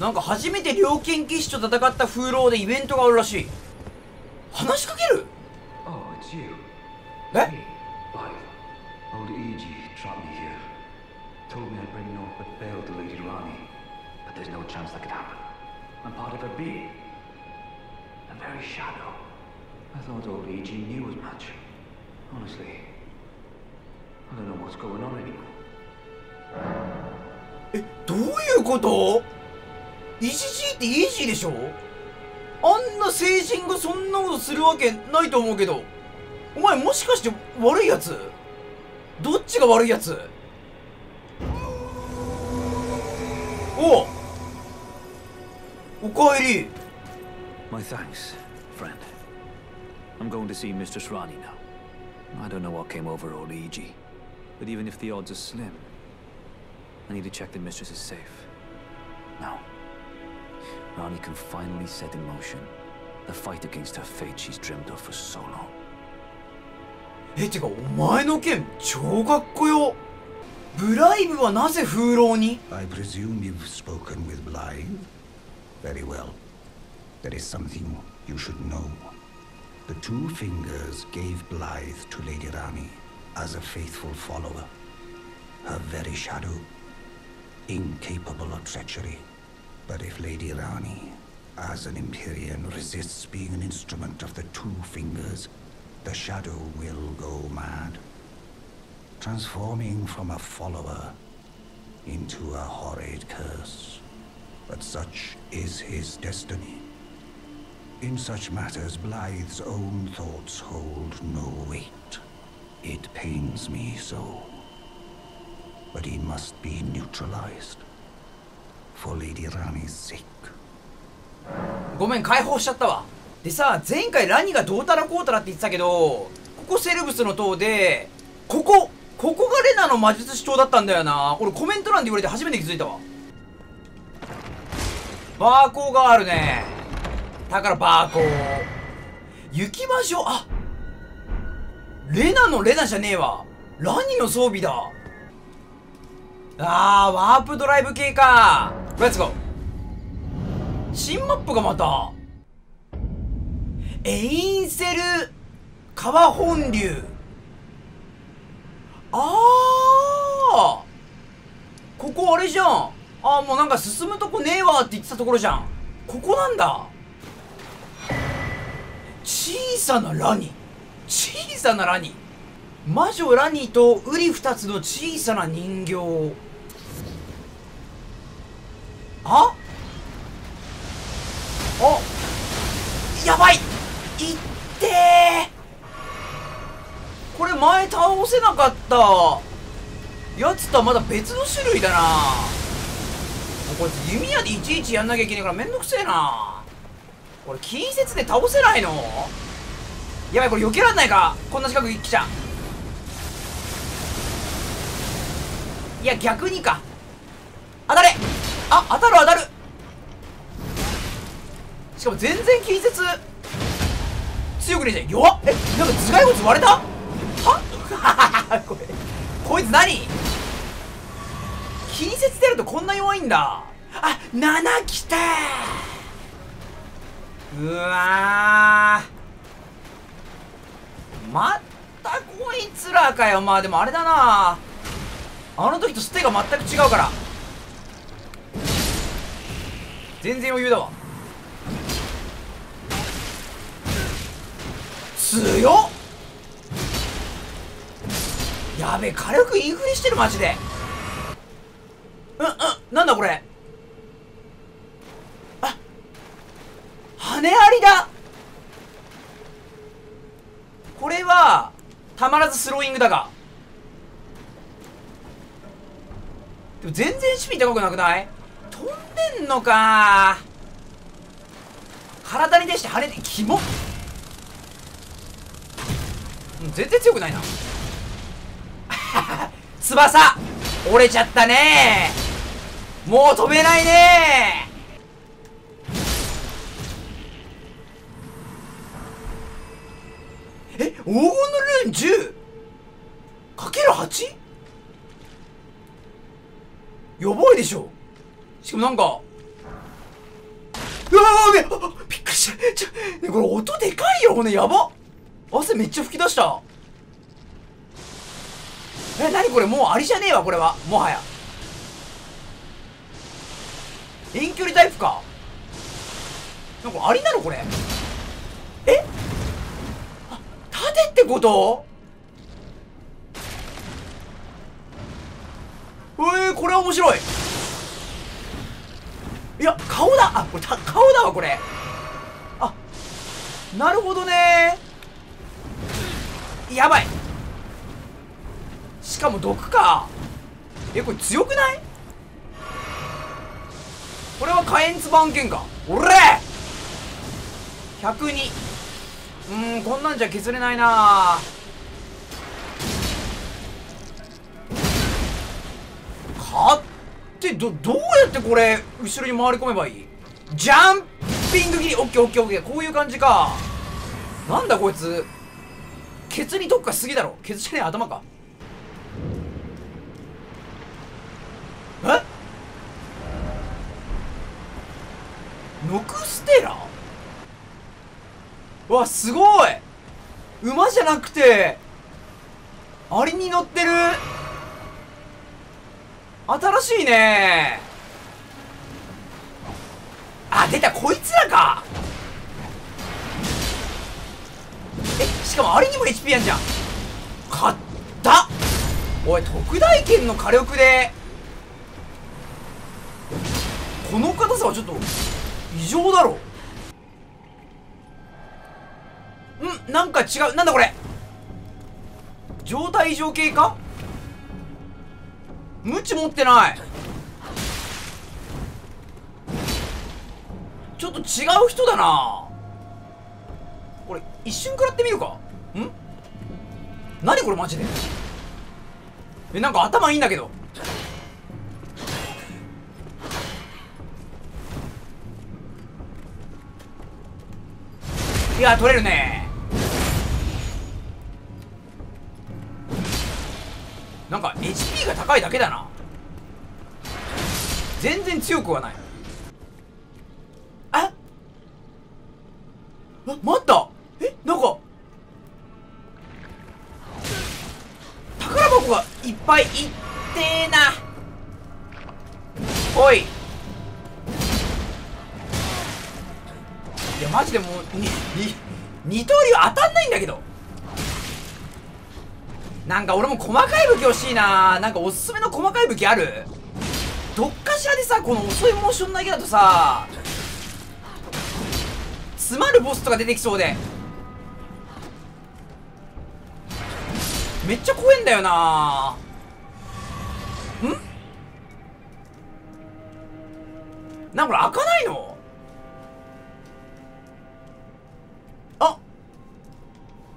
なんか初めて猟犬騎士と戦った風浪でイベントがあるらしい。話しかける？え？え、どういうこと？イジジーってイージーでしょあんな成人がそんなことするわけないと思うけどお前もしかして悪いやつどっちが悪いやつおおかえり My thanks, friend. I'm going to see Mistress Rani now. I don't know what came over old E.G., but even if the odds are slim, I need to check the mistress is safe. Now, Rani can finally set in motion the fight against her fate she's dreamed of for so long. えてかお前の剣超かっこよブライブはなぜ風浪に I presume you've spoken with Blythe? Very well. There is something you should know. The Two Fingers gave Blythe to Lady Rani as a faithful follower. Her very shadow, incapable of treachery. But if Lady Rani, as an Empyrean, resists being an instrument of the Two Fingers, the shadow will go mad, transforming from a follower into a horrid curse. But such is his destiny. In such matters, Blythe's own thoughts hold no weight. It pains me so. But he must be neutralized. For Lady Rani's sake. ごめん解放しちゃったわ。でさ前回ラニがどうたらこうたらって言ってたけどここセルブスの塔でここここがレナの魔術師塔だったんだよな。俺コメント欄で言われて初めて気づいたわ。バーコーがあるね。だからバーコー。雪魔女あレナのレナじゃねえわ。ラニの装備だ。あーワープドライブ系か。レッツゴー新マップがまたエインセル川本流。ああここあれじゃん。あーもうなんか進むとこねえわって言ってたところじゃん。ここなんだ。小さなラニ。小さなラニ。魔女ラニとウリ二つの小さな人形。あ？あやばい！いってこれ前倒せなかった。やつとはまだ別の種類だな。こいつ弓矢でいちいちやんなきゃいけないからめんどくせえな。これ近接で倒せないの？やばいこれ避けらんないか。こんな近くに来ちゃいや逆にか。当たれあ当たる当たる。しかも全然近接強くねえじゃん。弱っ。えなんか頭蓋骨割れた？は？これこいつ何？近接出るとこんな弱いんだ。あ7きた。うわまたこいつらかよ。まあでもあれだな。あの時とステが全く違うから。全然余裕だわ。強っ。やべえ火力インフレしてるマジで。うんうんなんだこれ。あ羽ありだ。これはたまらずスローイングだが。でも全然守備高くなくない？飛んでんのか。体に出して跳ねてキモ。全然強くないな。翼。折れちゃったね。もう飛べないね。え黄金のルーン 10? かける 8? やばいでしょ。しかもなんかうわうわあびっくりした。ちょ、ね、これ音でかいよ骨やば汗めっちゃ吹き出した。え何これ？もうアリじゃねえわこれは。もはや。遠距離タイプか。なんかアリなのこれ。え？あ縦ってこと？えー、これ面白い。いや顔だ。あこれ顔だわこれ。あなるほどね。やばい。しかも毒か。えこれ強くない？これは火炎ツ番犬か。おれ！102うんこんなんじゃ削れないな。かってどどうやってこれ後ろに回り込めばいい？ジャンピング切り。オッケーオッケーオッケー。こういう感じか。なんだこいつ。ケツに特化しすぎだろ。ケツじゃねえ頭か。え？ノクステラ？わすごい。馬じゃなくてアリに乗ってる。新しいね。あ出たこいつらか。えしかもアリにも HP やんじゃん。買った。おい特大剣の火力で。この硬さはちょっと異常だろ。ん？なんか違う。なんだこれ。状態異常系か？ムチ持ってない。ちょっと違う人だな。これ一瞬食らってみるか。ん？何これマジで？えなんか頭いいんだけど。いや取れるね。が高いだけだな。全然強くはない。ああ待った。え？なんか。宝箱がいっぱいいってえな。おい。いやマジでもうにに 二刀流当たんないんだけど。なんか俺も細かい武器欲しいな。なんかおすすめの細かい武器ある？どっかしらでさこの遅いモーション投げだとさ詰まるボスとか出てきそうで。めっちゃ怖えんだよな。ん？なんかこれ開かないの？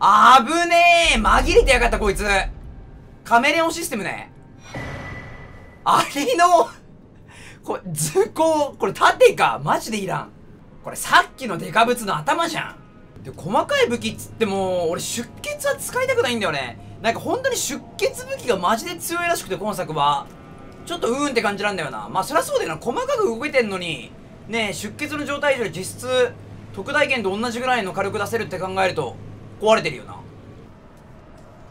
あぶねえ。紛れてやがったこいつ。カメレオンシステムね。アリのこれ図工これ縦か。マジでいらん。これさっきのデカブツの頭じゃん。で細かい武器っつっても俺出血は使いたくないんだよね。なんか本当に出血武器がマジで強いらしくて今作は。ちょっとうーんって感じなんだよな。まあそりゃそうだよな。細かく動いてんのに。ね出血の状態以上で実質特大剣と同じぐらいの火力出せるって考えると。壊れてるよな。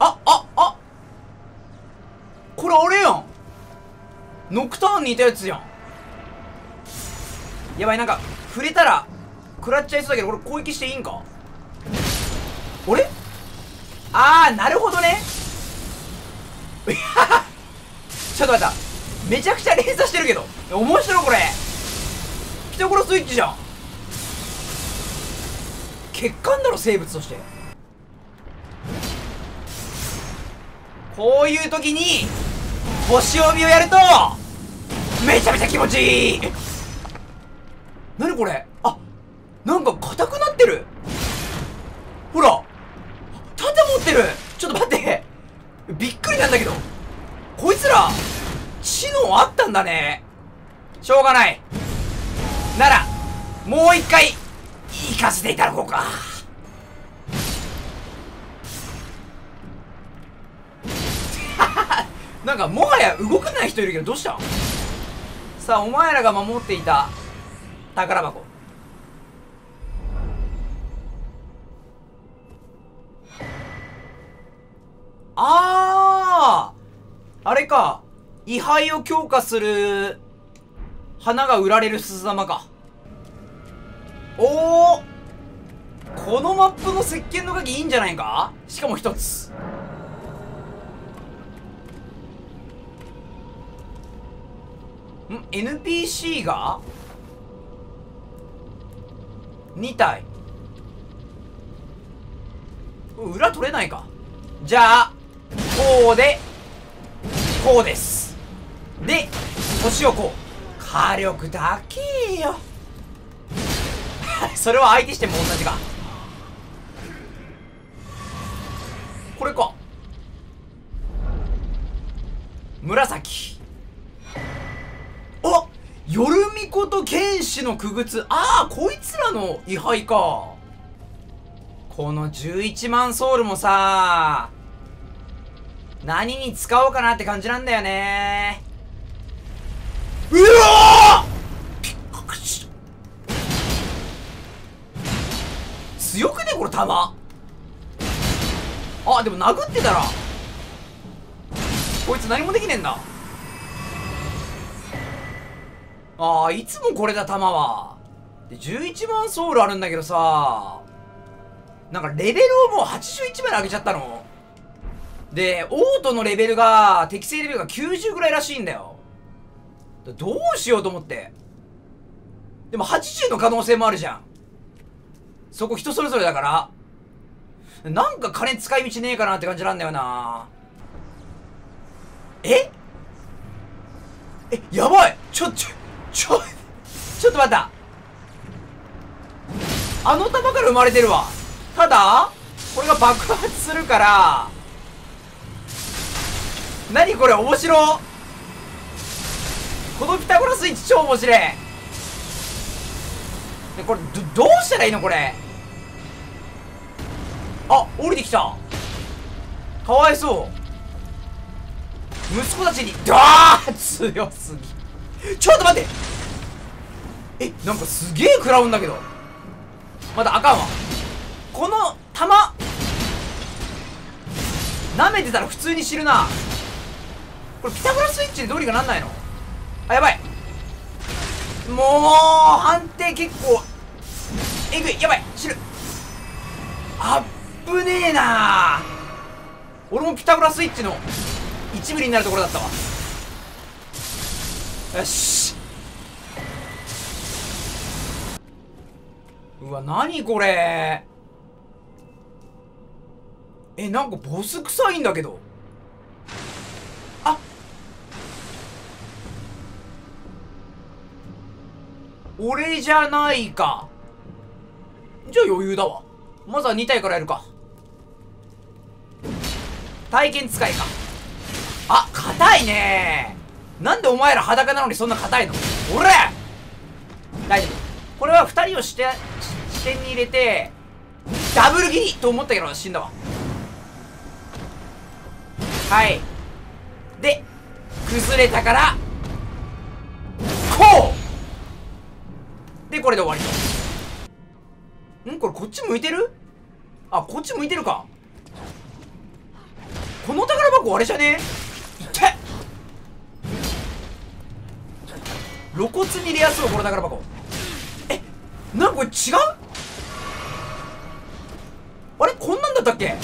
あああ。これあれやん。ノクターンにいたやつやん。やばいなんか触れたら食らっちゃいそうだけどこれ攻撃していいんか？あれああなるほどね。ちょっと待った。めちゃくちゃ連鎖してるけど。面白いこれ。ピタゴラスイッチじゃん。血管だろ生物として。こういう時に星帯をやるとめちゃめちゃ気持ちいい。何これ？あなんか硬くなってる。ほら盾持ってる。ちょっと待って。びっくりなんだけどこいつら知能あったんだね。しょうがない。ならもう一回行かせていただこうか。なんかもはや動かない人いるけどどうした？さあお前らが守っていた宝箱。あああれか。位牌を強化する花が売られる鈴玉か。おおこのマップの石鹸の鍵いいんじゃないか？しかも一つ。ん？NPC が？2体。裏取れないか。じゃあこうでこうです。で星をこう。火力だけよ。それは相手しても同じか。これか。紫。あ夜巫女と剣士の傀儡ああこいつらの位牌か。この11万ソウルもさ何に使おうかなって感じなんだよね。うわびっくりした。強くねこれ弾。あでも殴ってたら。こいつ何もできねえんだ。ああいつもこれだ弾は。で11万ソウルあるんだけどさ。なんかレベルをもう81まで上げちゃったの。でオートのレベルが適正レベルが90ぐらいらしいんだよ。どうしようと思って。でも80の可能性もあるじゃん。そこ人それぞれだから。なんか金使い道ねえかなって感じなんだよな。え？えやばい！ちょちょちょ ちょっと待った。あの弾から生まれてるわ。ただこれが爆発するから何これ面白このピタゴラスイッチ超面白い。でこれどどうしたらいいのこれ。あ降りてきた。かわいそう。息子たちにダー強すぎ。ちょっと待って。えなんかすげえ食らうんだけど。まだあかんわ。この弾舐めてたら普通に知るな。これピタゴラスイッチでどうにかなんないの？あやばい。もう判定結構。えぐい。やばい。知るあっぶねえな。俺もピタゴラスイッチの1ミリになるところだったわ。よし。うわ何これ？えなんかボス臭いんだけど。あっ。俺じゃないか。じゃあ余裕だわ。まずは2体からやるか。体験使いか。あ硬いね。なんでお前ら裸なのにそんな硬いの？俺大丈夫。これは2人をして視点に入れてダブル切りと思ったけど死んだわ。はい。で崩れたからこう！でこれで終わり。とん？これこっち向いてる？あこっち向いてるか。この宝箱あれじゃね？え露骨にレアそうこの宝箱。えなんかこれ違う？あれこんなんだったっけ？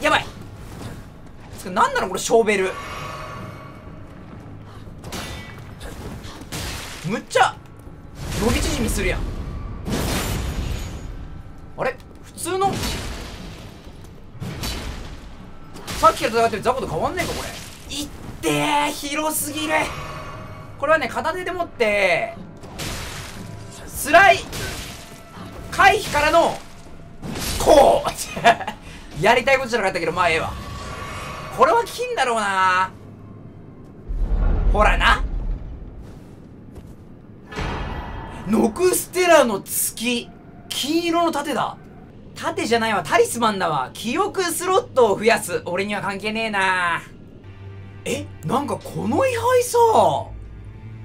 やばい。つかなんなのこれショーベル。むっちゃ伸び縮みするやん。あれ？普通の？さっきから戦ってるザコと変わんねえかこれ。いってー広すぎる。これはね片手で持ってスライ回避からのこう。やりたいことじゃなかったけどまあええわ。これは金だろうな。ほらな。ノクステラの月。金色の盾だ。盾じゃないわ。タリスマンだわ。記憶スロットを増やす。俺には関係ねえな。えなんかこの位牌さ。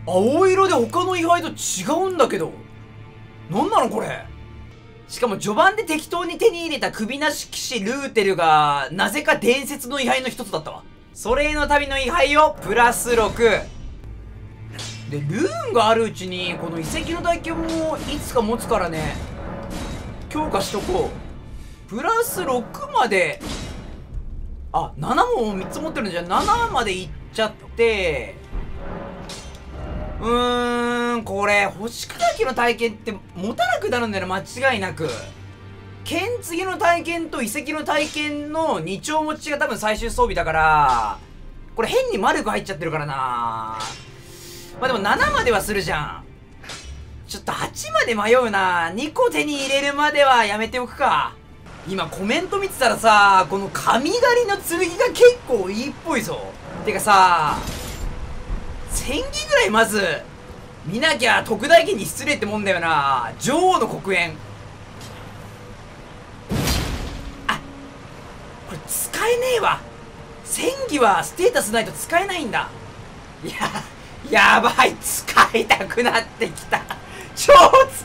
青色で他の位牌と違うんだけどなんなのこれ？しかも序盤で適当に手に入れた首なし騎士ルーテルが、なぜか伝説の位牌の一つだったわ。それへの旅の位牌をプラス6。で、ルーンがあるうちに、この遺跡の体験もいつか持つからね、強化しとこう。プラス6まで、あ、7も3つ持ってるんじゃ、7までいっちゃって、うーん、これ、星砕きの体験って持たなくなるんだよな、間違いなく。剣継ぎの体験と遺跡の体験の2丁持ちが多分最終装備だから、これ変に丸く入っちゃってるからなまあでも7まではするじゃん。ちょっと8まで迷うな2個手に入れるまではやめておくか。今コメント見てたらさ、この神狩りの剣が結構いいっぽいぞ。てかさ、戦技ぐらいまず見なきゃ特大家に失礼ってもんだよな。女王の黒煙。あこれ使えねえわ。戦技はステータスないと使えないんだ。いややばい。使いたくなってきた。超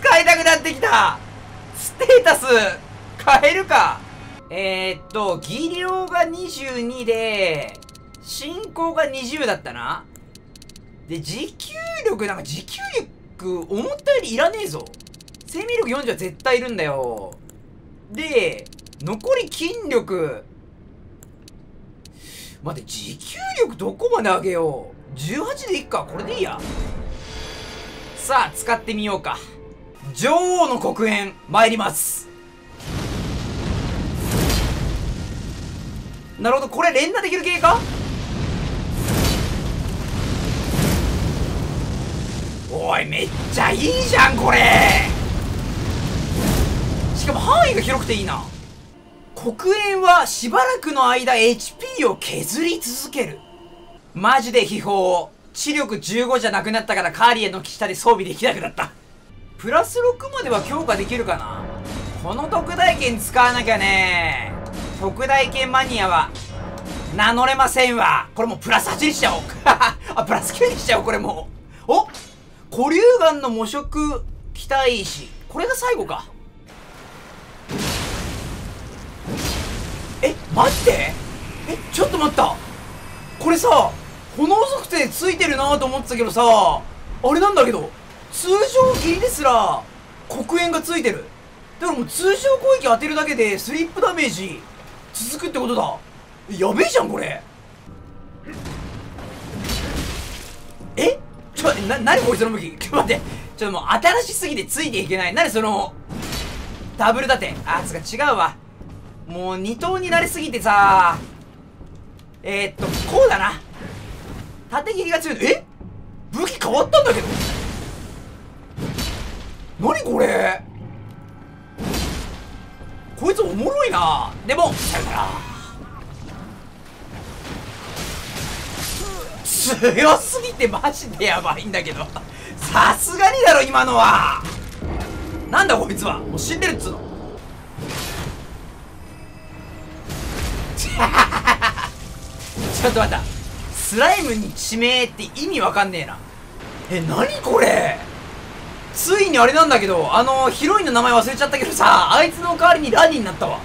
使いたくなってきた。ステータス変えるか。えー、っと技量が22で進行が20だったな。で、持久力、なんか持久力、思ったよりいらねえぞ。生命力40は絶対いるんだよ。で、残り筋力。待って、持久力どこまで上げよう？18でいっか。これでいいや。さあ、使ってみようか。女王の黒煙、参ります。なるほど、これ連打できる系か？おいめっちゃいいじゃんこれ。しかも範囲が広くていいな。黒煙はしばらくの間 HP を削り続ける。マジで秘宝知力15じゃなくなったからカーリエの下で装備できなくなった。プラス6までは強化できるかな。この特大剣使わなきゃね。特大剣マニアは。名乗れませんわ。これもうプラス8 にしちゃおう。あプラス9にしちゃおうこれもう。お古流岩の模色期待石これが最後か。え待って。えちょっと待った。これさ炎属性ついてるなと思ってたけどさあれなんだけど通常切りですら黒煙がついてる。だからもう通常攻撃当てるだけでスリップダメージ続くってことだ。やべえじゃんこれ。え？ちょっと待って、な、なにこいつの武器 ちょっと待って。ちょっともう新しすぎてついていけない。なにその、ダブル立て。あ、つか違うわ。もう二頭になりすぎてさえー、っと、こうだな。縦切りが強いの。え？武器変わったんだけど何これ？こいつおもろいなでもさよなら強すぎてマジでやばいんだけど。さすがにだろ今のは。なんだこいつは。もう死んでるっつうの。ちょっと待った。スライムに地名って意味わかんねえな。え何これ。ついにあれなんだけどあのヒロインの名前忘れちゃったけどさあいつの代わりにラニーになったわ。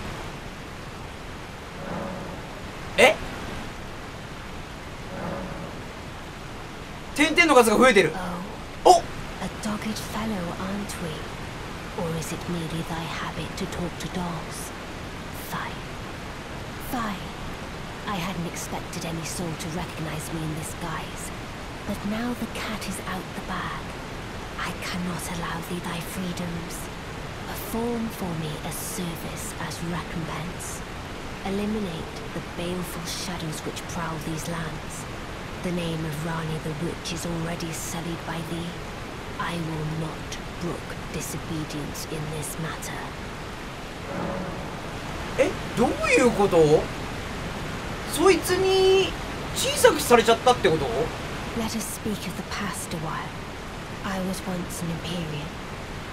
点々の数が増えてるお A dogged fellow, aren't we? Or is it merely thy habit to talk to dolls? Fine. Fine. I hadn't expected any soul to recognize me in this guise. But now the cat is out the bag. I cannot allow thee thy freedoms. Perform for me a service as recompense. Eliminate the baleful shadows which prowl these lands. The name of Rani the Witch is already sullied by thee. I will not brook disobedience in this matter. えどういうことそいつに小さくされちゃったってこと Let us speak of the past a while. I was once an Empyrean,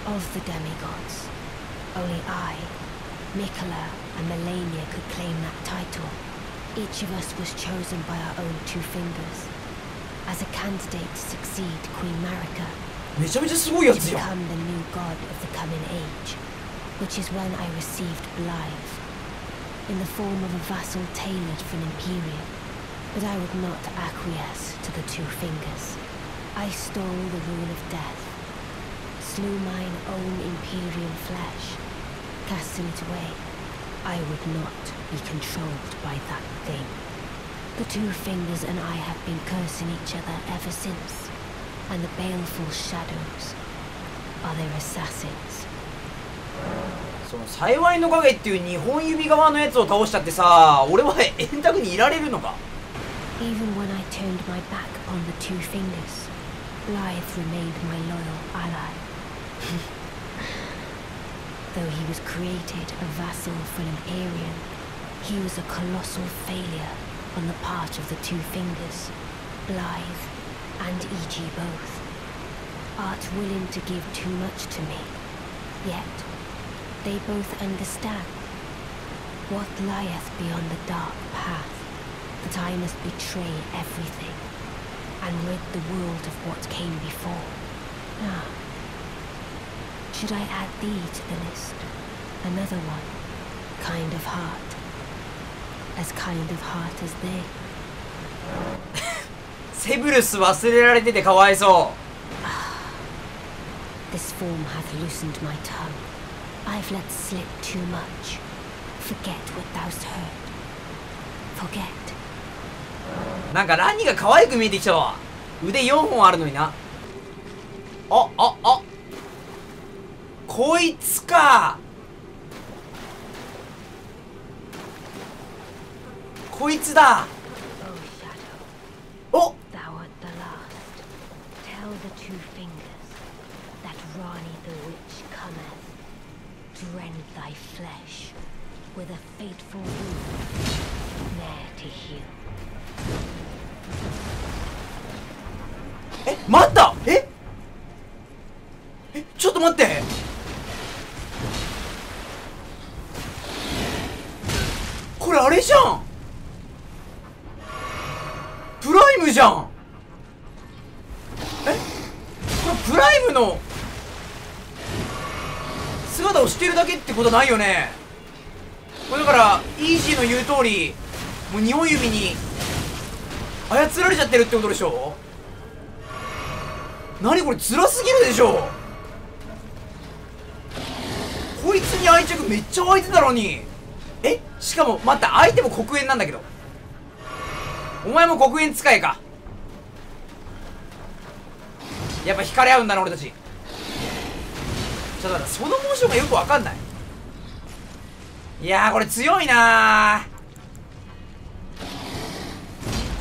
of the demigods. Only I, Mikola, and Melania could claim that title. Each of us was chosen by our own two fingers as a candidate to succeed Queen Marika. To become the new god of the coming age, which is when I received Blythe, in the form of a vassal tailored for an Imperium, but I would not acquiesce to the two fingers. I stole the rule of death, slew mine own Imperium flesh, casting it away I would not be controlled by that thing. The Two Fingers and I have been cursing each other ever since, and the baleful shadows are their assassins. その幸いの影っていう日本指側のやつを倒したってさ俺は円卓にいられるのか Even when I turned my back upon the Two Fingers, Blythe remained my loyal ally. Though he was created a vassal for an Imperium, he was a colossal failure on the part of the Two Fingers, Blythe and E.G. both. Art willing to give too much to me, yet they both understand what lieth beyond the dark path, that I must betray everything and rid the world of what came before. Ah. Should I add thee to the list? Another one. Kind of heart. As kind of heart as they. セブルス忘れられててかわいそ This form hath loosened my tongue. I've let slip too much. Forget what thou'st heard. Forget. うなんかランニが可愛く見えてきたわ腕4本あるのになあああこいつか。こいつだ。お。え待った。え？ちょっと待って。これあれじゃん。プライムじゃん。え？これプライムの姿をしてるだけってことないよね。これだからイージーの言う通りもう2本指に操られちゃってるってことでしょ？何これ辛すぎるでしょ？こいつに愛着めっちゃ湧いてたのに。えしかも待った相手も黒煙なんだけど。お前も黒煙使えか。やっぱ惹かれ合うんだな俺たち。ちょっと待ってそのモーションがよくわかんない。いやこれ強いな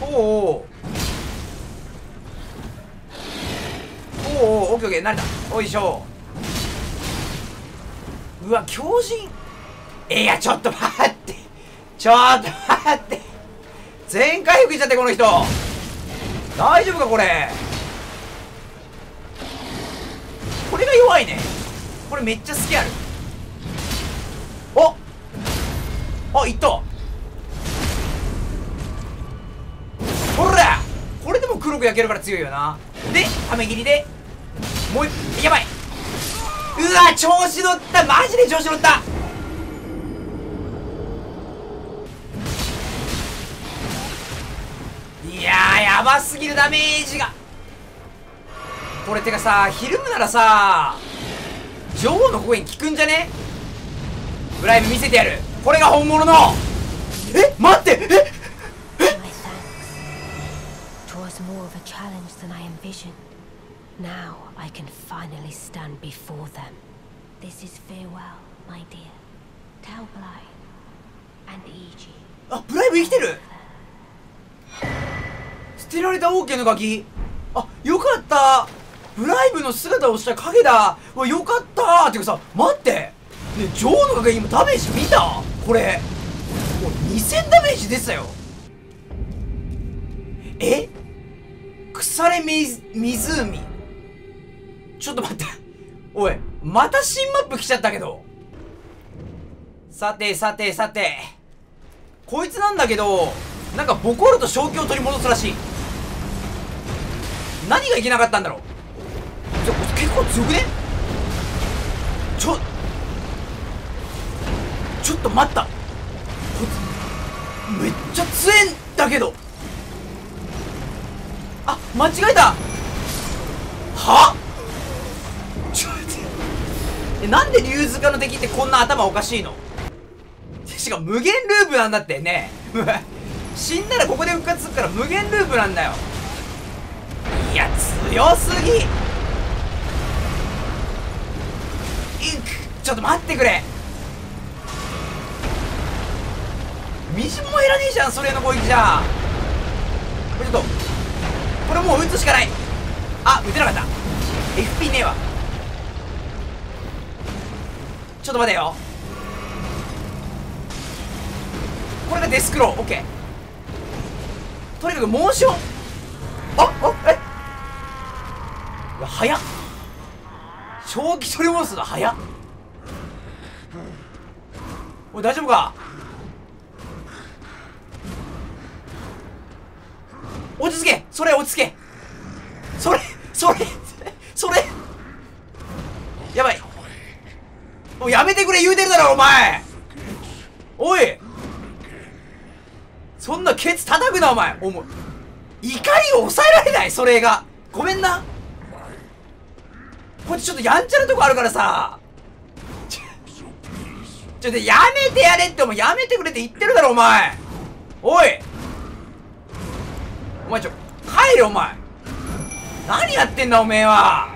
ー。ほうおうおうオッケーオッケー慣れた。おいしょ。うわ強靭いやちょっと待って。ちょっと待って。全回復いっちゃってこの人。大丈夫かこれ？これが弱いね。これめっちゃ好きある。お！あいった。ほら！これでも黒く焼けるから強いよな。でため切りで。もう一やばい。うわ調子乗った。マジで調子乗った。やーやばすぎるダメージがこれてかさひるむならさ女王の声に効くんじゃねブライブ見せてやるこれが本物のえ待ってえ thanks. 'Twas more of a challenge than I envisioned. Now I can finally stand before them. This is farewell, my dear. Tell Blythe and Eiji. あブライブ生きてる捨てられた王家のガキ。あよかった。ブライブの姿をした影だ。わよかった。っていうかさ待って。ね女王の影今ダメージ見た？これ。もう2000ダメージ出てたよ。え？腐れみ湖ちょっと待って。おいまた新マップ来ちゃったけど。さてさてさて。こいつなんだけどなんかボコると正気を取り戻すらしい。何がいけなかったんだろう？ちょ結構強くね？ちょちょっと待った。こいつめっちゃ強えんだけど。あ間違えた。は？ちょっと待って。えなんで竜塚の敵ってこんな頭おかしいの？しかも無限ループなんだってね。死んだらここで復活するから無限ループなんだよ。いや強すぎ。いくちょっと待ってくれ。みじも減らねえじゃんそれの攻撃じゃ。これちょっとこれもう撃つしかない。あ撃てなかった。FP ねえわ。ちょっと待てよ。これがデスクローオッケー。とにかくモーション。ああえ？いや早っ。正気取り戻すの早っ。おい大丈夫か？落ち着け。それ落ち着け。それそれそれ。やばい。おいやめてくれ言うてるだろお前。おい。そんなケツ叩くなお前。おも怒りを抑えられないそれが。ごめんな。こっちちょっとやんちゃなとこあるからさ。ちょちょっとやめてやれってお前やめてくれって言ってるだろお前。おい。お前ちょ帰れお前。何やってんだおめえは。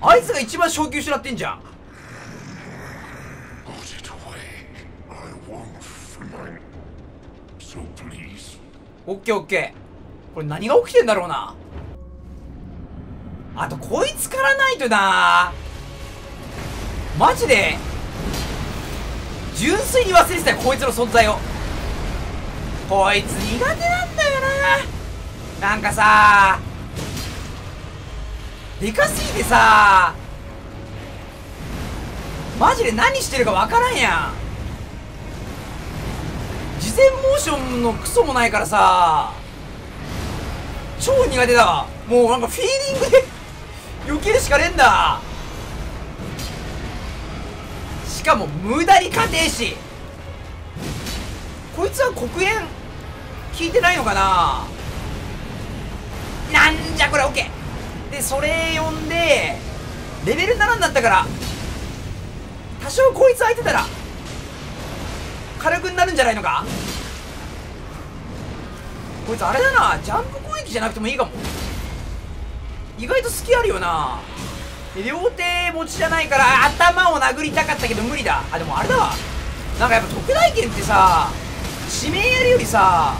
あいつが一番昇級失ってんじゃん。オッケーオッケー。これ何が起きてんだろうな。あとこいつからないとな。マジで。純粋に忘れてたよこいつの存在を。こいつ苦手なんだよな。なんかさでかすぎてさマジで何してるかわからんやん。事前モーションのクソもないからさ超苦手だわ。もうなんかフィーリングで避けるしかねえんだ。しかも無駄に勝てえし。こいつは黒煙効いてないのかな。なんじゃこれ OK でそれ呼んでレベル7になったから多少こいつ空いてたら軽くなるんじゃないのか。こいつあれだなジャンプ攻撃じゃなくてもいいかも。意外と隙あるよな。両手持ちじゃないから頭を殴りたかったけど無理だ。あでもあれだわ。なんかやっぱ特大剣ってさ指名やるよりさ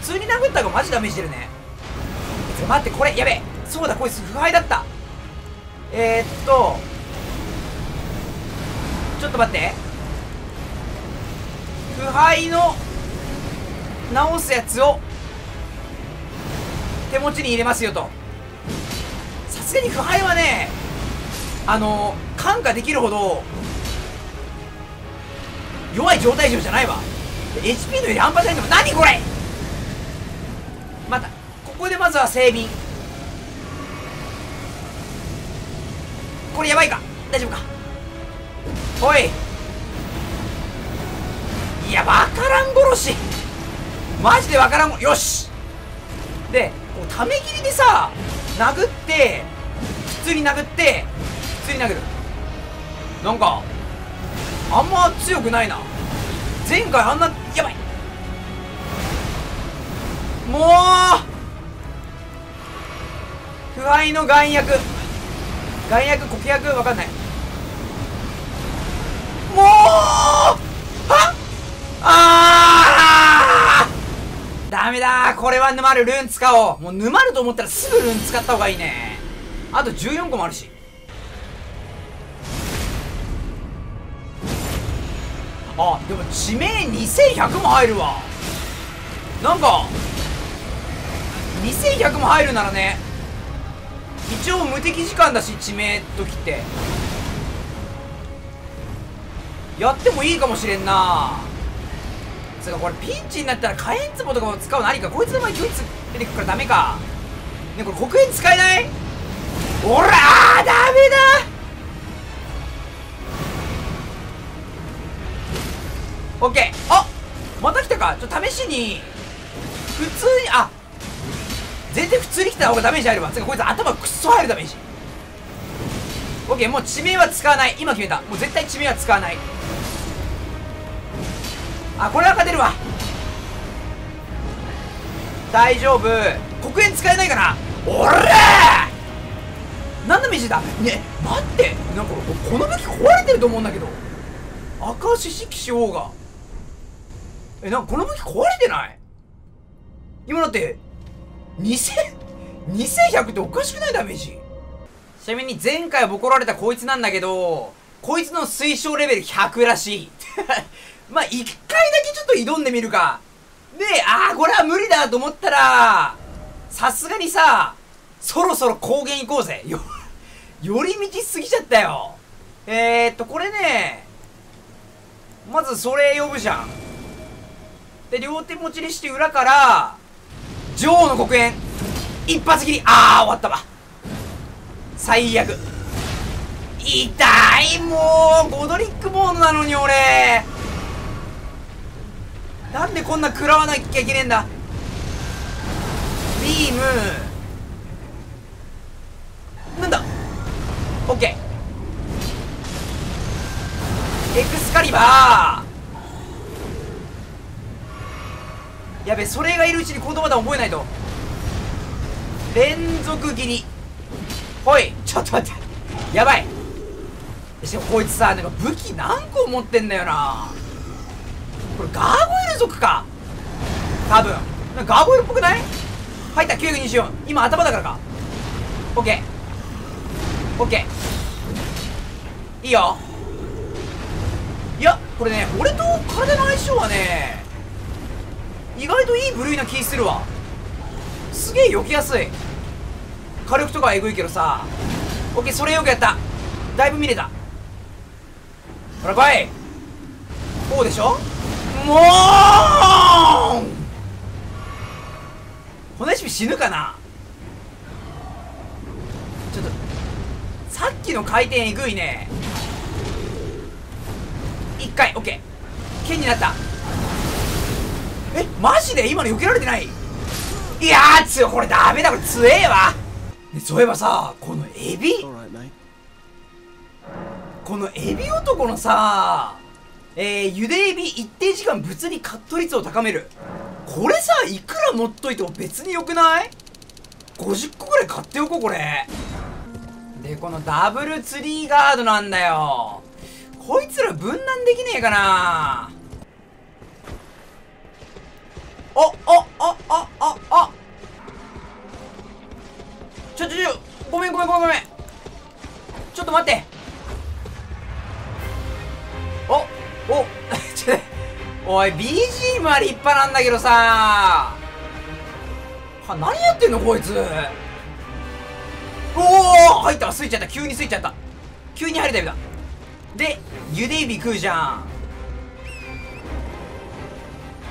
普通に殴った方がマジダメージ出るね。ちょ待ってこれやべそうだこいつ腐敗だった。えー、っとちょっと待って。腐敗の直すやつを手持ちに入れますよと。すがに腐敗はねあの感化できるほど弱い状態上じゃないわ。HP のより半端じゃないでも何これ？またここでまずは整備これやばいか？大丈夫か？おい。いやわからん殺し。マジでわからん。よし。でこうため切りでさ殴って通に殴って普通に殴る。なんかあんま強くないな。前回あんなやばい。もう腐敗の眼薬。眼薬黒薬わかんない。もうはっ！あー！ダメだこれは沼るルーン使おう。もう沼ると思ったらすぐルーン使った方がいいね。あと14個もあるし。あでも地名2100も入るわ。なんか2100も入るならね一応無敵時間だし地名時って。やってもいいかもしれんな。つうかこれピンチになったら火炎壺とかも使うのありか。こいつの前にドイツ出てくるからダメか。ねこれ黒煙使えない？おらーダメだ！オッケー。あまた来たか。ちょっと試しに普通にあ全然普通に来た方がダメージ入るわ。つかこいつ頭くっそ入るダメージ。オッケーもう地名は使わない。今決めた。もう絶対地名は使わない。あこれは勝てるわ。大丈夫。黒煙使えないかな。おら何の道だ？ね待って。なんかこの武器壊れてると思うんだけど。赤獅子騎士王が。えなんかこの武器壊れてない？今だって2000 2100っておかしくない？ダメージ。ちなみに前回ボコられたこいつなんだけどこいつの推奨レベル100らしい。まあ一回だけちょっと挑んでみるか。でああこれは無理だと思ったらさすがにさそろそろ高原行こうぜ。よ寄り道すぎちゃったよ。えー、っとこれねまずそれ呼ぶじゃん。で両手持ちにして裏から女王の黒煙。一発切り。ああ終わったわ。最悪。痛いもう。ゴドリックボーンなのに俺。なんでこんな食らわなきゃいけねえんだ。ビームなんだオッケーエクスカリバー。やべそれがいるうちに言葉だ覚えないと。連続斬り。ほいちょっと待って。やばい。しこいつさなんか武器何個持ってんだよな。これガーゴイル族か。多分。ガーゴイルっぽくない？入った924今頭だからか。オッケーオッケーいいよ。いやこれね俺と体の相性はね意外といい部類な気するわ。すげえ避けやすい。火力とかはえぐいけどさ。オッケーそれよくやった。だいぶ見れた。ほら来いこうでしょ？もう骨しび死ぬかな？さっきの回転えぐいね。一回オッケー。剣になった。えマジで？今の避けられてない？いやー強いこれダメだ。これ強えわ。でそういえばさこのエビ。このエビ男のさえー、ゆでエビ一定時間物理カット率を高める。これさいくら持っといても別によくない ?50 個ぐらい買っておこうこれ。でこのダブルツリーガードなんだよ。こいつら分断できねえかな。おおおおおお。ちょちょちょごめんごめんごめんごめん。ちょっと待って。おお。ちょおい BGM は立派なんだけどさ。は何やってんのこいつ。おお入ったスイッチやった。急にスイッチやった。急に入るタイプだ。でゆでエビ食うじゃん。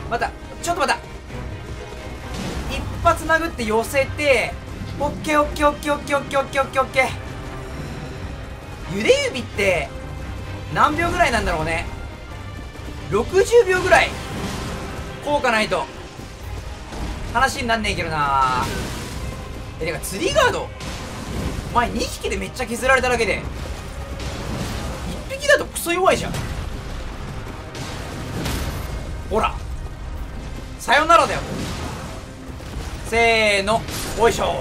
またちょっと待った。一発殴って寄せてオッケーオッケーオッケーオッケーオッケーオッケーオッケーオッケー。ゆで指って何秒ぐらいなんだろうね。60秒ぐらい。効果ないと。話になんねえけどな。えてかツリーガード。前2匹でめっちゃ削られただけで。1匹だとクソ弱いじゃん。ほら。さよならだよ。せーの。おいしょ。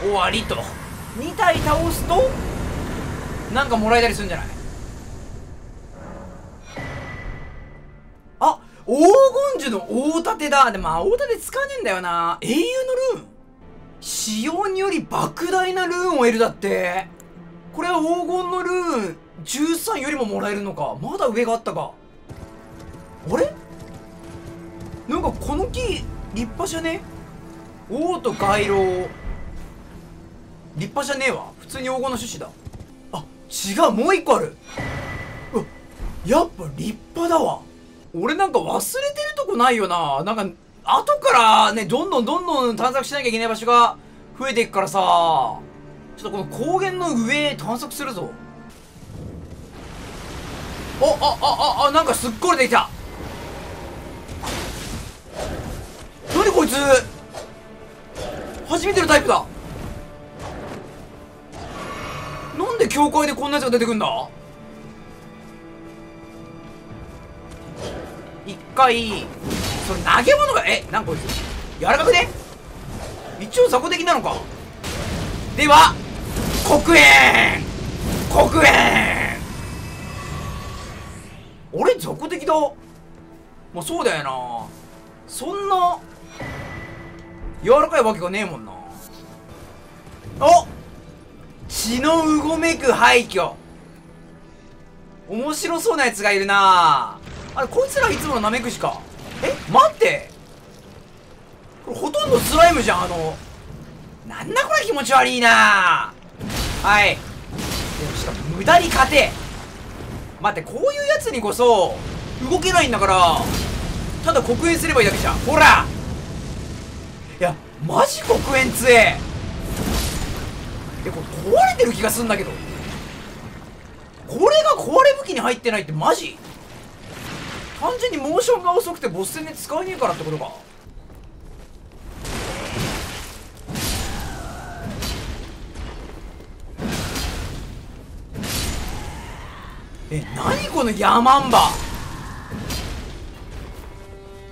終わりと。2体倒すとなんかもらえたりするんじゃない？あ黄金樹の大盾だ。でもあ大盾使わねえんだよな。英雄のルーン使用により莫大なルーンを得るだって。これは黄金のルーン13よりももらえるのか。まだ上があったか。あれ？なんかこの木立派じゃね？王と街路立派じゃねえわ。普通に黄金の種子だ。あ違うもう一個ある。うわやっぱ立派だわ。俺なんか忘れてるとこないよな。なんか後からねどんどんどんどん探索しなきゃいけない場所が増えていくからさ。ちょっとこの高原の上探索するぞ。おああああなんかすっごいできた。何こいつ初めてのタイプだ。なんで教会でこんなやつが出てくんだ？一回それ投げ物がえなんこいつ柔らかくね？一応雑魚的なのか。では黒煙黒煙俺雑魚的だ？まあそうだよな。そんな柔らかいわけがねえもんな。お！血のうごめく廃墟。面白そうなやつがいるな。あれこいつらいつものナメクジか。え待って。これほとんどスライムじゃんあの。なんだこれ気持ち悪いな。はい。でもしかも無駄に勝て。待ってこういうやつにこそ動けないんだからただ黒煙すればいいだけじゃん。ほら。いやマジ黒煙強え。えこれ壊れてる気がすんだけど。これが壊れ武器に入ってないってマジ？単純にモーションが遅くてボス戦で使えねえからってことか。え何このヤマンバ。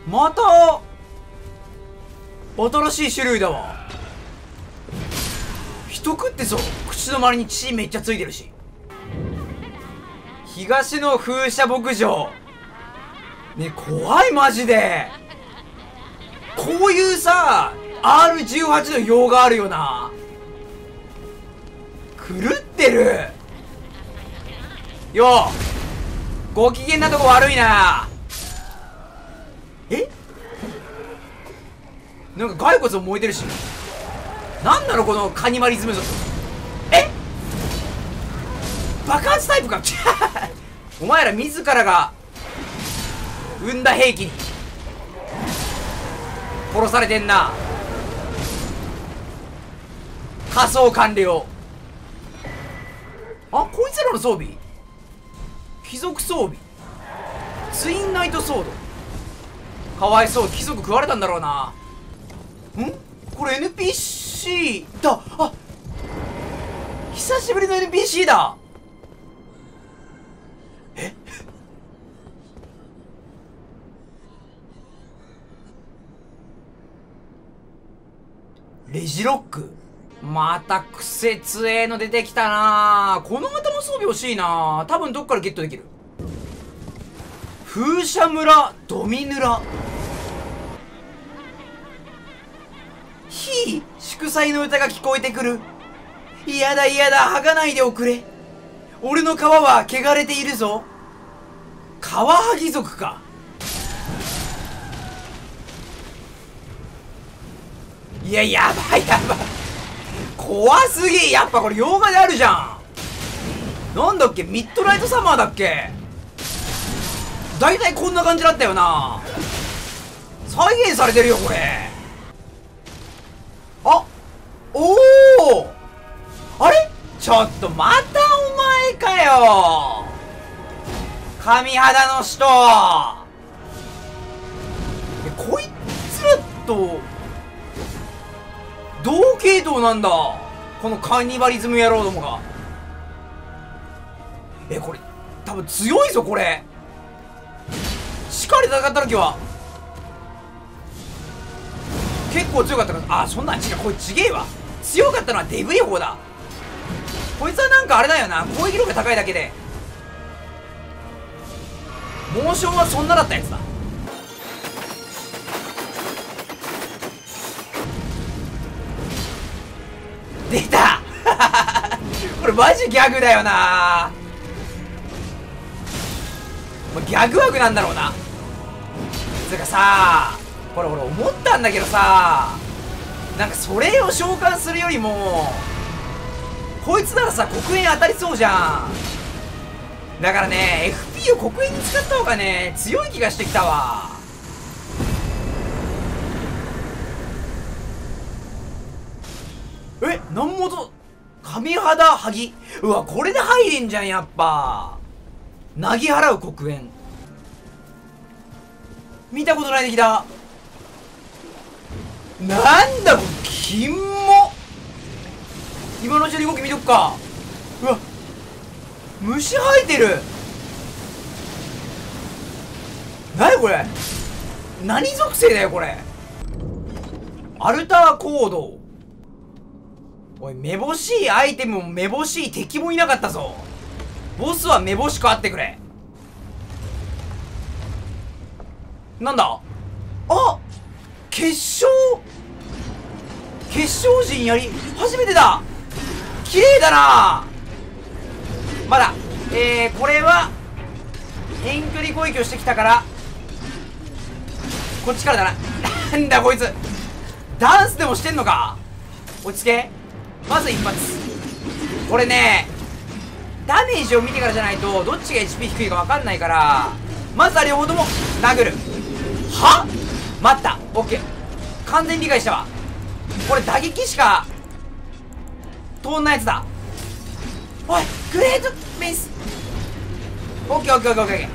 また新しい種類だわ。人食ってそう。口の周りに血めっちゃついてるし。東の風車牧場。ね怖いマジで。こういうさ R18 の用があるよな。狂ってる。よご機嫌なとこ悪いな。え？なんか骸骨も燃えてるし。なんなのこのカニバリズム。え？爆発タイプか。お前ら自らがんだ兵器殺されてんな。仮装完了あこいつらの装備。貴族装備。ツインナイトソード。かわいそう貴族食われたんだろうな。ん？これ NPC だ。あ久しぶりの NPC だ。え？レジロック。またクセ強えの出てきたな。この頭装備欲しいな。多分どっからゲットできる。風車村ドミヌラひい祝祭の歌が聞こえてくる。嫌だ嫌だ剥がないでおくれ。俺の皮は汚れているぞ。カワハギ族か。いややばいやばい。怖すぎ。やっぱこれ洋画であるじゃん。なんだっけ？ミッドナイトサマーだっけ？大体こんな感じだったよな。再現されてるよこれ。あおおあれ？ちょっとまたお前かよ。髪肌の人。えこいつらと同系統なんだ。このカニバリズム野郎どもが。えこれ多分強いぞこれ。力で戦った時は。結構強かったから。あそんなん違う。これちげえわ。強かったのはデブい方だ。こいつはなんかあれだよな。攻撃力が高いだけで。モーションはそんなだったやつだ。出た。これマジギャグだよな。ギャグ枠なんだろうな。つうかさこれ俺思ったんだけどさなんかそれを召喚するよりもこいつならさ黒煙当たりそうじゃん。だからね FP を黒煙に使った方がね強い気がしてきたわ。えなんもと髪肌はぎ。うわこれで入れんじゃんやっぱ。なぎ払う黒煙。見たことない敵だ。なんだこれキモ。今のうちに動き見とくか。うわ虫生えてる。何これ。何属性だよこれ。アルターコード。おいめぼしいアイテムもめぼしい敵もいなかったぞ。ボスはめぼしくあってくれ。なんだ？あ決勝？決勝陣やり初めてだ。綺麗だな。まだえー、これは遠距離攻撃をしてきたからこっちからだな。なんだこいつ。ダンスでもしてんのか？落ち着け。まず一発。これねダメージを見てからじゃないとどっちが HP 低いか分かんないからまずは両方とも殴る。は？待った。オッケー。完全に理解したわ。これ打撃しか通んないやつだ。おいグレートミス。オッケーオッケーオッケーオッケー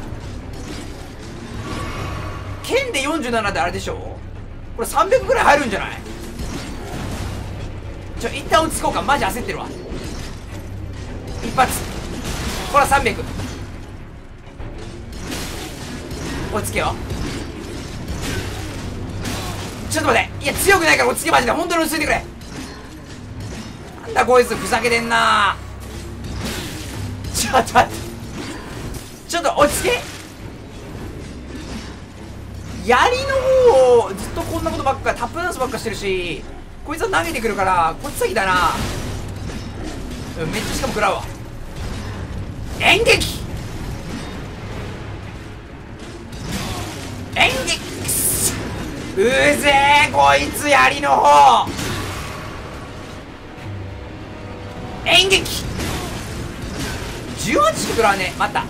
剣で47ってあれでしょ？これ300ぐらい入るんじゃない？ちょ一旦落ち着こうか。マジ焦ってるわ。一発。これは300落ち着けよ。ちょっと待って。いや強くないから落ち着けマジで。本当に落ち着いてくれ。なんだこいつふざけてんな。ちょっと待って。ちょっと落ち着け。槍の方をずっとこんなことばっかタップダンスばっかしてるし。こいつは投げてくるからこっち先だな。めっちゃしかも食らうわ。演劇。演劇くす。うぜえこいつ槍の方。演劇。18しか食らわね。え待った。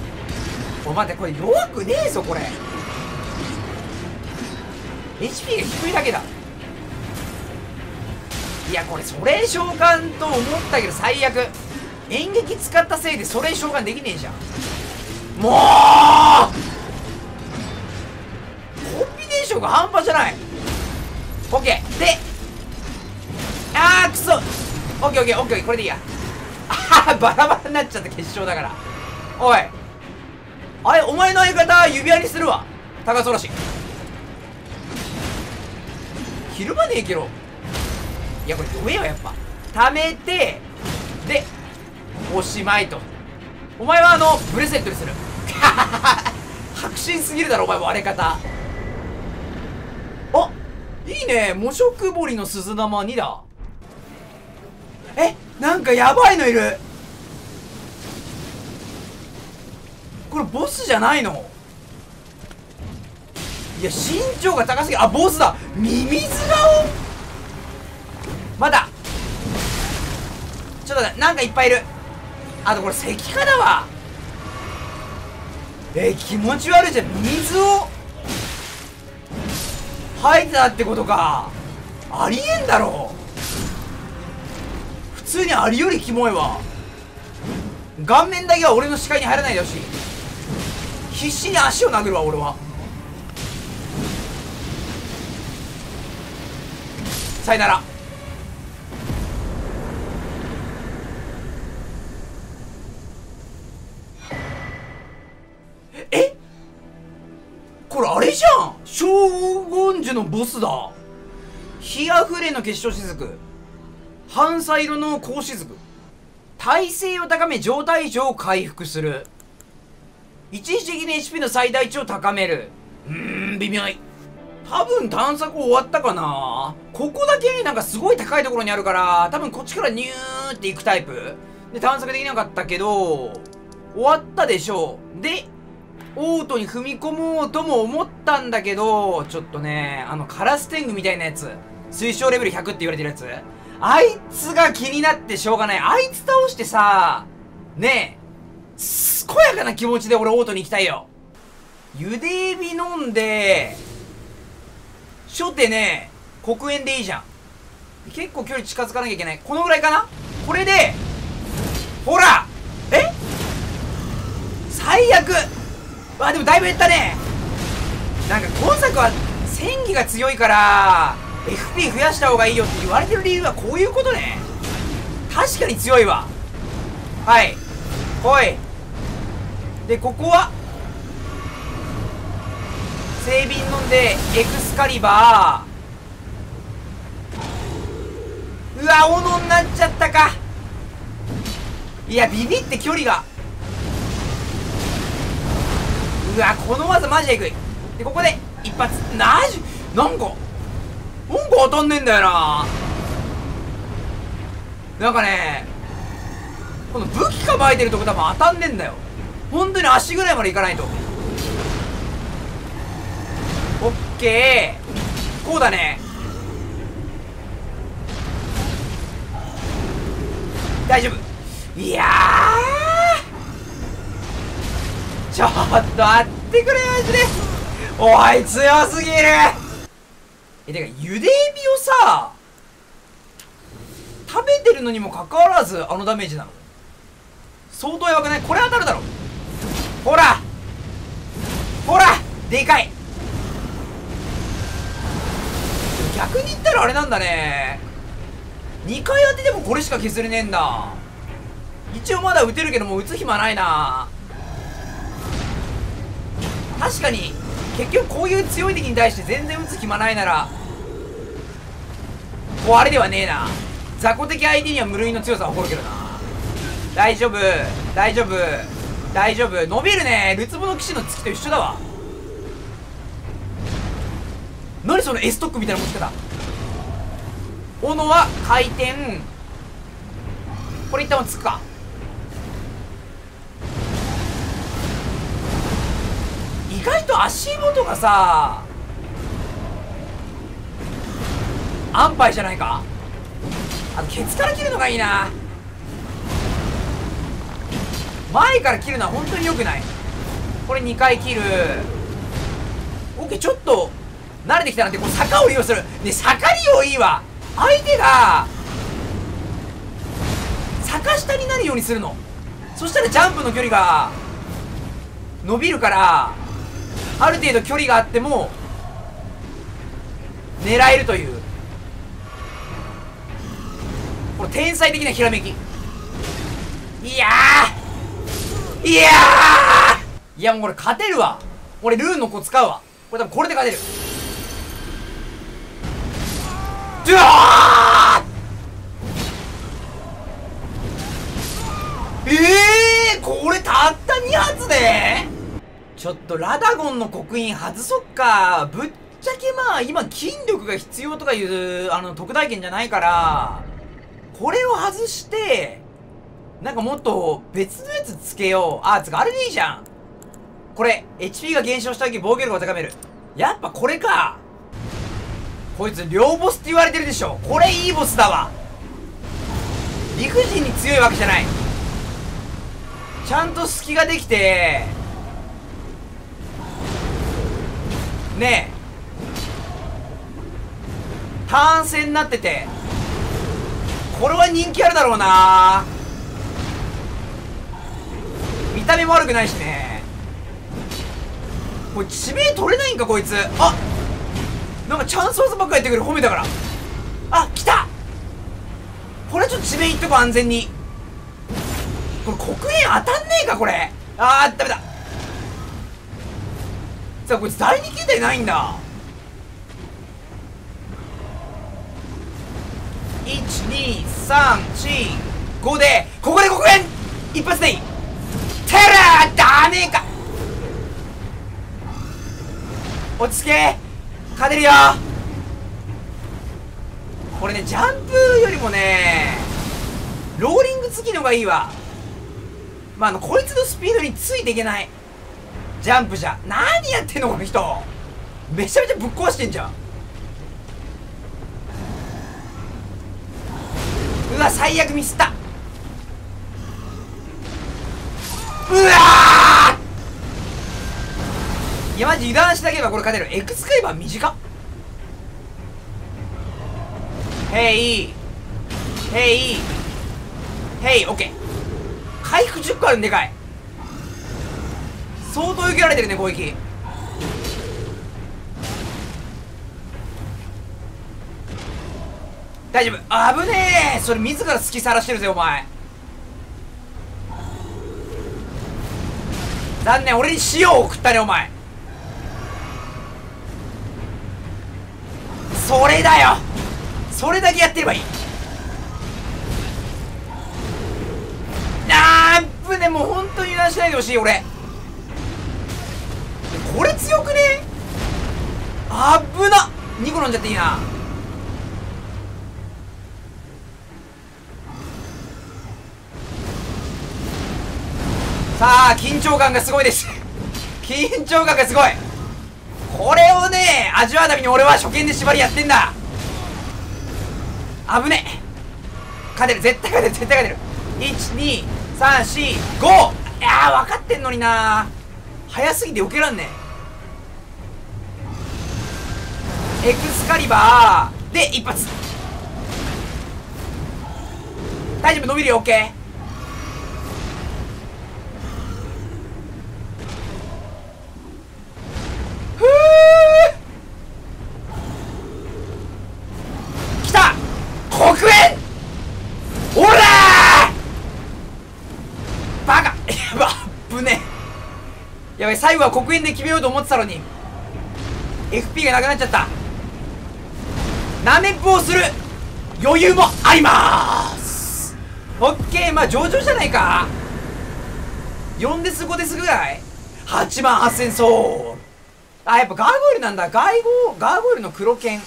お待ってこれ弱くねえぞこれ。HP が低いだけだ。いやこれそれ召喚と思ったけど最悪。演劇使ったせいでそれ召喚できねえじゃん。もう！コンビネーションが半端じゃない。OK であーくそ。OKOKOK これでいいや。あーバラバラになっちゃった決勝だから。おい。あれお前の相方指輪にするわ。高空しひるまねえけど。いやこれ弱えわやっぱ。貯めてでおしまいと。お前はあのブレスレットにする。迫真すぎるだろお前割れ方。あいいね。模色彫りの鈴玉2だ。えなんかやばいのいる。これボスじゃないの？いや身長が高すぎあボスだ。ミミズ顔まだ。ちょっとなんかいっぱいいる。あとこれ石化だわ。えー、気持ち悪いじゃん。水を。吐いてたってことか。ありえんだろ。普通にありよりキモいわ。顔面だけは俺の視界に入らないでほしい。必死に足を殴るわ俺は。さよなら。え？これあれじゃん。将軍樹のボスだ。火あふれの結晶雫。半彩色の光雫。耐性を高め状態異常を回復する。一時的に HP の最大値を高める。うーん微妙。い多分探索終わったかな。ここだけなんかすごい高いところにあるから多分こっちからニューって行くタイプ。で探索できなかったけど終わったでしょう。でオートに踏み込もうとも思ったんだけどちょっとねあのカラス天狗みたいなやつ。推奨レベル100って言われてるやつ。あいつが気になってしょうがない。あいつ倒してさねえ健やかな気持ちで俺オートに行きたいよ。ゆでエビ飲んで初手ね黒煙でいいじゃん。結構距離近づかなきゃいけない。このぐらいかな？これでほらえ？最悪。あでもだいぶ減ったね。なんか今作は戦技が強いから FP 増やした方がいいよって言われてる理由はこういうことね。確かに強いわ。はい。来い。でここは整瓶飲んでエクスカリバー。うわ斧になっちゃったか。いやビビって距離が。うわこの技マジでえぐい。でここで一発。なじなんかなんか当たんねえんだよな。なんかねこの武器構えてるとこ多分当たんねえんだよ。本当に足ぐらいまでいかないと。オッケー。こうだね。大丈夫。いやちょっと待ってくれマジで。おい強すぎる。えてか茹でエビをさ食べてるのにもかかわらずあのダメージなの？相当やばくない？これ当たるだろ。ほら。ほら。でかい。逆に言ったらあれなんだね。2回当ててもこれしか削れねえんだ。一応まだ撃てるけどもう撃つ暇ないな。確かに結局こういう強い敵に対して全然撃つ暇ないならこうあれではねえな。雑魚的相手には無類の強さを誇るけどな。大丈夫大丈夫大丈夫。伸びるね。ルツボの騎士の月と一緒だわ。何その S トックみたいな持ち方。斧は回転。これ一旦もつくか。外と足元がさ安牌じゃないか。あとケツから切るのがいいな。前から切るのは本当に良くない。これ2回切る。オッケーちょっと慣れてきたなってこれ坂を利用する。ね坂利用いいわ。相手が坂下になるようにするの。そしたらジャンプの距離が伸びるからある程度距離があっても狙えるという。これ天才的なひらめき。いやいやいやもうこれ勝てるわ。俺ルーンの子使うわ。これ多分これで勝てる。ドゥワー。ええー、これたった2発で？ちょっとラダゴンの刻印外そっか。ぶっちゃけまあ今筋力が必要とかいうあの特大剣じゃないからこれを外してなんかもっと別のやつつけよう。あつかあれでいいじゃんこれ HP が減少した時防御力を高める。やっぱこれか。こいつ両ボスって言われてるでしょ。これいいボスだわ。理不尽に強いわけじゃない。ちゃんと隙ができてねえ。単線になっててこれは人気あるだろうな。見た目も悪くないしね。これ地名取れないんかこいつ。あなんかチャンス技ばっかやってくる。褒めたから。あ来た。これはちょっと地名いっとこ安全に。これ黒煙当たんねえかこれ。あーダメだ。さあこいつ第二形態ないんだ。12345でここで黒煙一発でいい。テラーダメか。落ち着け。勝てるよ。これねジャンプよりもねローリング付きのがいいわ。まああのこいつのスピードについていけない。ジャンプじゃ何やってんのこの人。めちゃめちゃぶっ壊してんじゃん。うわ最悪ミスった。うわいやマジ油断しなければこれ勝てる。エクスカリバー短っ。ヘイ。ヘイ。ヘイオッケー回復10個あるんでかい。相当避けられてるね攻撃。大丈夫。危ねえ。それ自ら突きさらしてるぜお前。残念。俺に塩を送ったねお前。それだよ。それだけやってればいい。あーぶねもう本当に油断しないでほしい俺。これ強くね？あっぶな！2個飲んじゃっていいな。さあ緊張感がすごいです。緊張感がすごい。これをね味わうために俺は初見で縛りやってんだ。危ねえ。勝てる。絶対勝てる。絶対勝てる。12345いや分かってんのにな早すぎて避けらんねえエクスカリバー。で一発。大丈夫伸びるよ OK ふー。最後は黒煙で決めようと思ってたのに。FP がなくなっちゃった。なめっぽをする。余裕もありまーす。オッケー。まあ上々じゃないか。4です5ですぐらい。8万8000ソウルあやっぱガーゴイルなんだ。ガーゴガーゴイルの黒剣。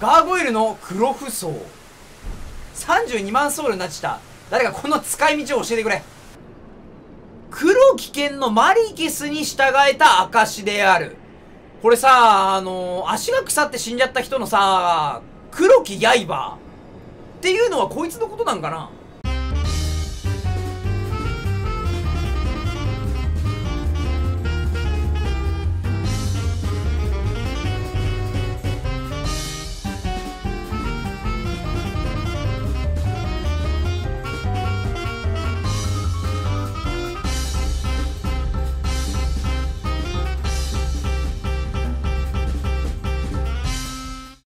ガーゴイルの黒不装32万ソウルになっちゃった。誰かこの使い道を教えてくれ。黒危険のマリキスに従えた証である。これさあの足が腐って死んじゃった人のさ黒き刃っていうのはこいつのことなんかな？